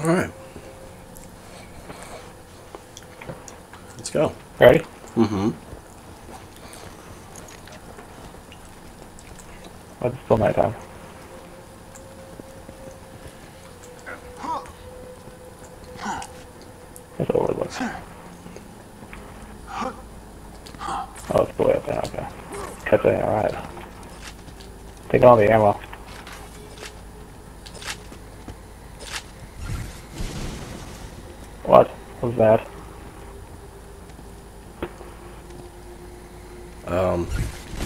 Alright. Let's go. Ready? Mm-hmm. Oh, It's still nighttime. It's overlooked. Oh, it's way up there, okay. Catch it, alright. Take all the ammo. What was that? Um,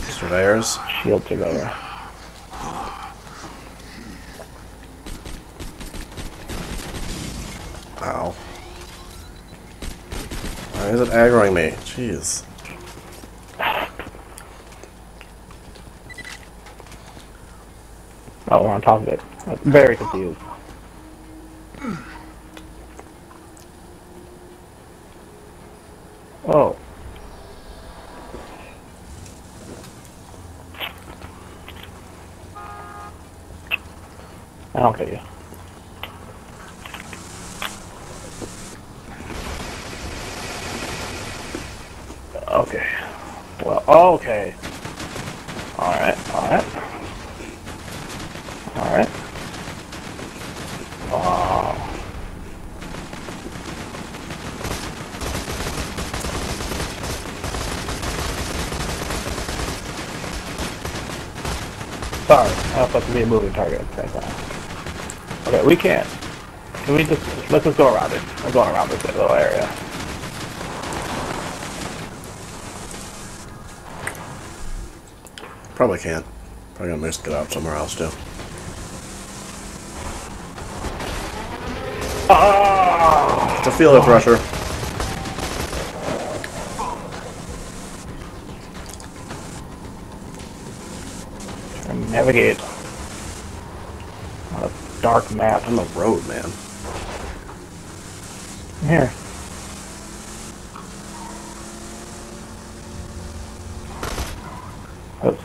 surveyors. Shield over. Ow. Why is it aggroing me? Jeez. Oh, we're on top of it. I'm very confused. Oh. I don't get you. Okay. Well, okay. Alright. Sorry, I was supposed to be a moving target at the same time. Okay, we can't. Can we just, let's just go around it. I'm going around this little area. Probably can't. Probably gonna miss get out somewhere else too. Ah! Oh! Just a feel it, Thresher. Navigate on a dark map. On the road, man. Here. Oops.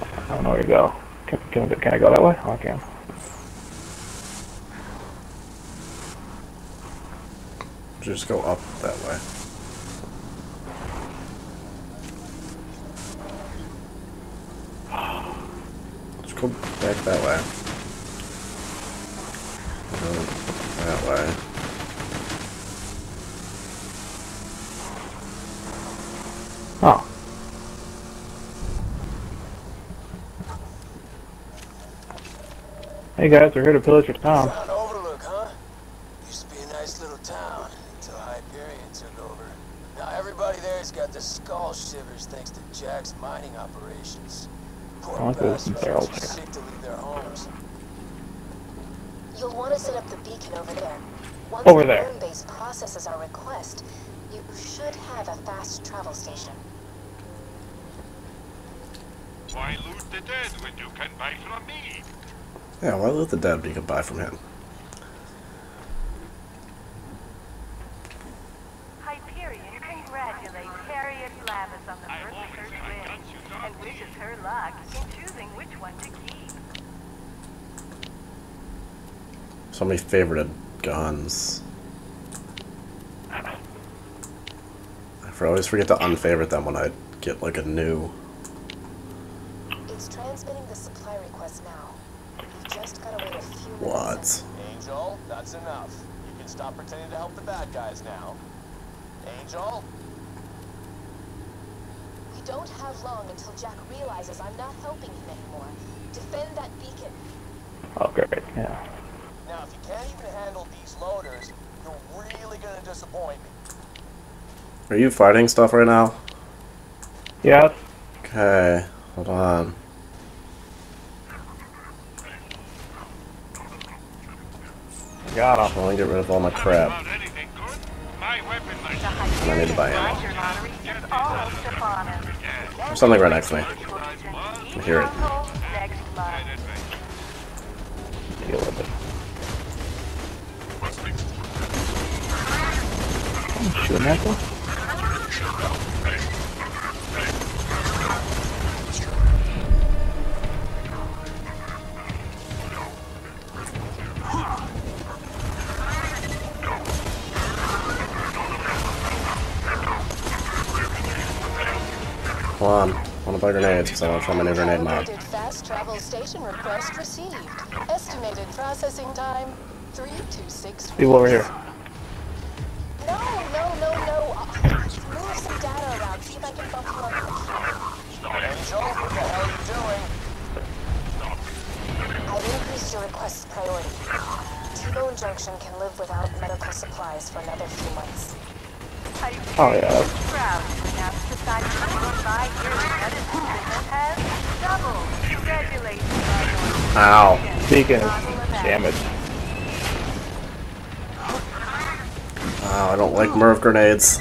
Oh, I don't know where to go. Can, can, can I go that way? Oh, I can. Just go up that way. Let's back that way. Go that way. Oh. Hey guys, we're here to pillage your town. Sound Overlook, huh? Used to be a nice little town until Hyperion took over. Now everybody there's got the skull shivers thanks to Jack's mining operations. Poor I like those bastards barrels here. sick to leave their homes. You'll want to set up the beacon over there. Once Over the there. Moon base processes our request, you should have a fast travel station. Why loot the dead when you can buy from me? Yeah, why loot the dead when you can buy from him? Hyperion congratulates Harriet Lavis on the I birth of always her say, twin "Don't you know and wishes her luck in choosing which one to keep. So many favorited guns. I always forget to unfavorite them when I get like a new. It's transmitting the supply request now. You just gotta wait a few minutes. What? Angel, that's enough. You can stop pretending to help the bad guys now. Angel? We don't have long until Jack realizes I'm not helping him anymore. Defend that beacon. Oh, great. Yeah. Now, if you can't even handle these loaders, you're really gonna disappoint me. Are you fighting stuff right now? Yes. Okay, hold on. Got I him. want to get rid of all my crap. About anything good? My weapon The license. I need to buy ammo. Rider lottery is almost upon us. There's something right next to me. I hear it. Next month. Deal with it. Chamaco? Come on, I want to buy grenades because I want to try my new grenade mod. Fast travel station request received. Estimated processing time three to six. People over here. I've your request's priority. T-Bone Junction can live without medical supplies for another few months. Oh yeah. Proud to announce the site of your bi-yearly medicine treatment has doubled. Congratulations on your Ow. Beacon damage. Ow, I don't like Merv grenades.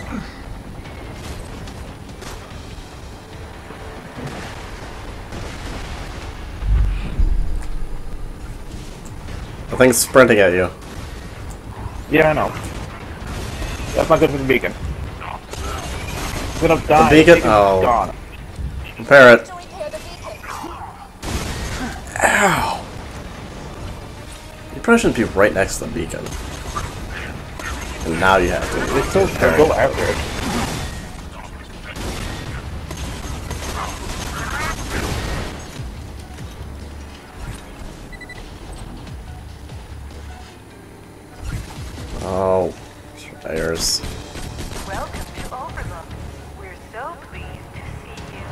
Thing's sprinting at you. Yeah, I know. That's not good for the beacon. It's gonna die. The beacon? Beacon's Oh. Gone. Compare it. The beacon. Ow. You probably shouldn't be right next to the beacon. And now you have to. They still they're after it. Oh, surveyors. Welcome to Overlook. We're so pleased to see you.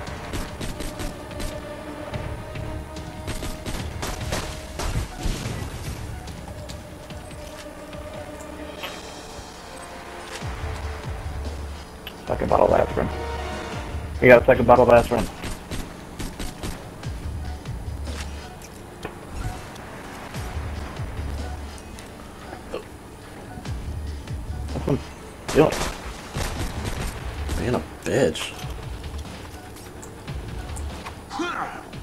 Second bottle of aspirin. We got a second bottle of aspirin. What I'm. Being a bitch.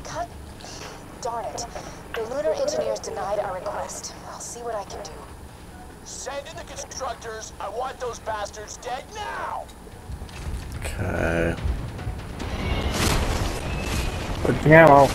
Cut. Darn it. The lunar engineers denied our request. I'll see what I can do. Send in the constructors. I want those bastards dead now. Okay. Put the ammo.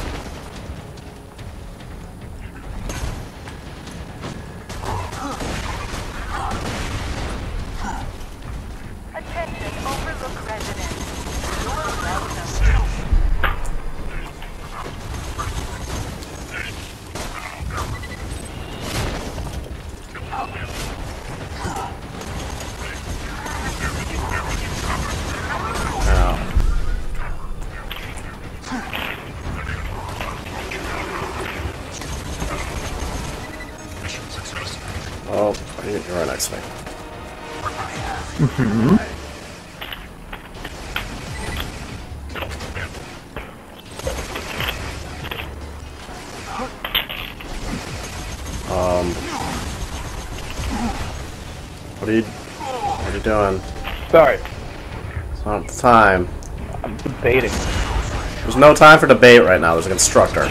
You're right next to. Um, what are you, what are you doing? Sorry, It's not the time. I'm debating. There's no time for debate right now. There's a constructor.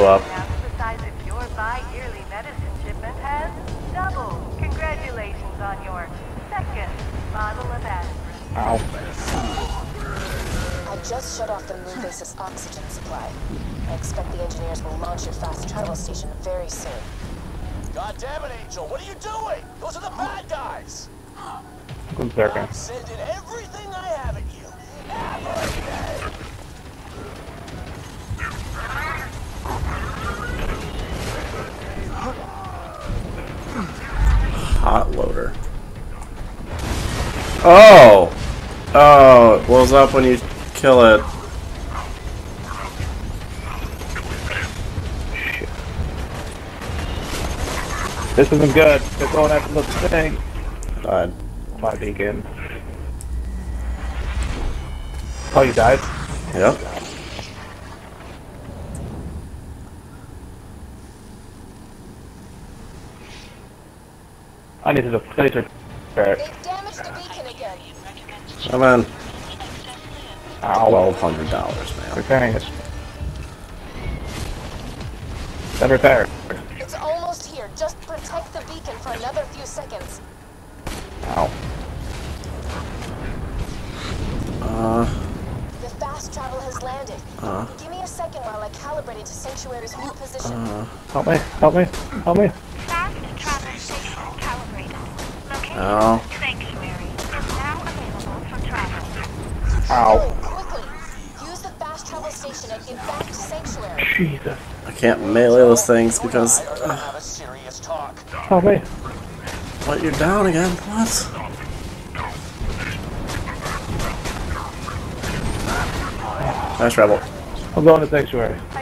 Of aspirin. Ow. I just shut off the moon base's oxygen supply. I expect the engineers will launch your fast travel station very soon. God damn it, Angel. What are you doing? Those are the bad guys. Good circle. I'm sending everything I have at you. Everything. Hot loader. Oh! Oh, it blows up when you kill it. This isn't good. They're going after the thing. Died. My beacon. Oh, you died? Yep. I need to I need to repair it. The beacon again. Come on. Twelve hundred dollars, man. Repairing it. Then repair. It's almost here. Just protect the beacon for another few seconds. Ow. Uh, The fast travel has landed. uh. Give me a second while I calibrate it to Sanctuary's new position. Uh, Help me, help me, help me. To Sanctuary. Jesus. I can't melee those things because. I are gonna have a serious talk. Help me. What? You're down again? What? Nice rebel. I'm going to Sanctuary. Oh,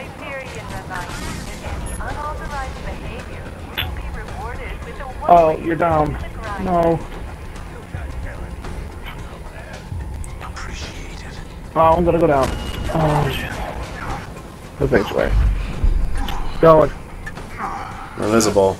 reminds you that any unauthorized behavior will be rewarded with a Oh, one-way you're down. To the grind. No. Oh, I'm gonna go down. Oh, shit. The Sanctuary. Going. Invisible.